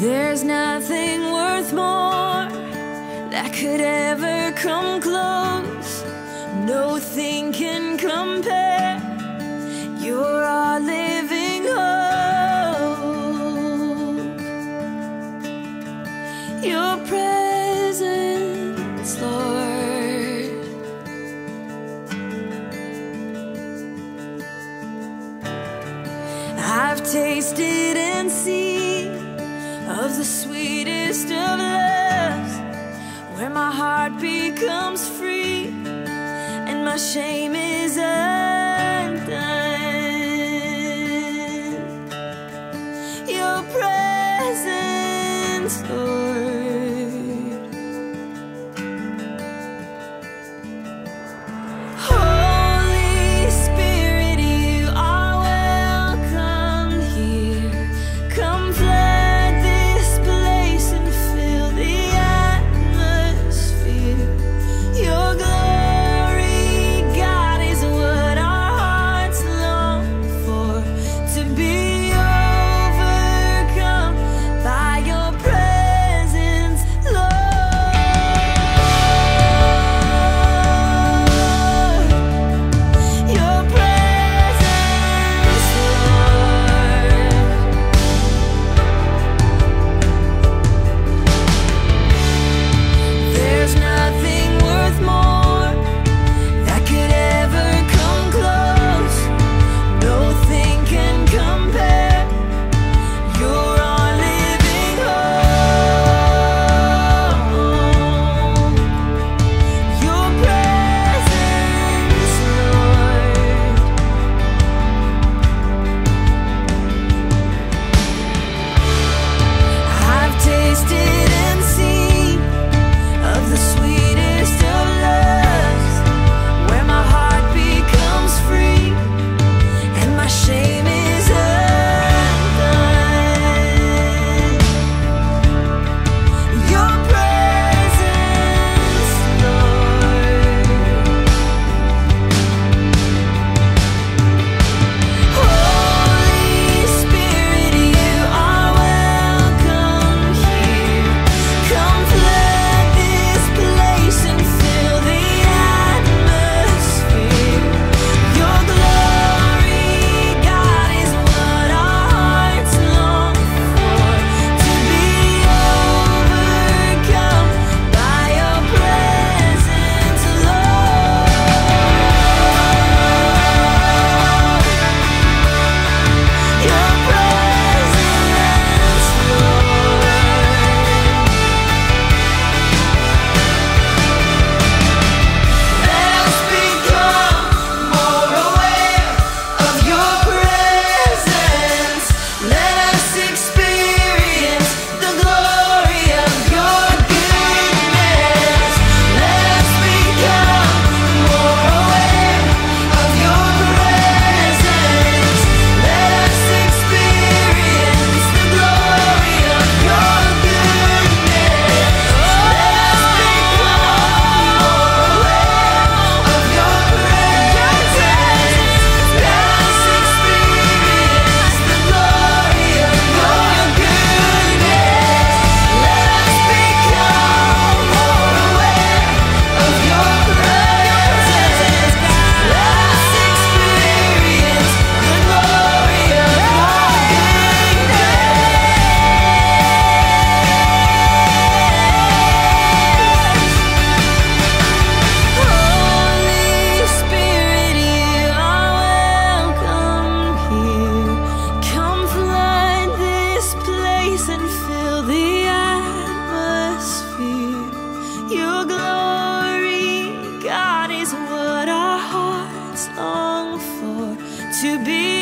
There's nothing worth more that could ever come close. No thing can compare. You're our living hope. Your presence, Lord. I've tasted of the sweetest of loves, where my heart becomes free and my shame is up. be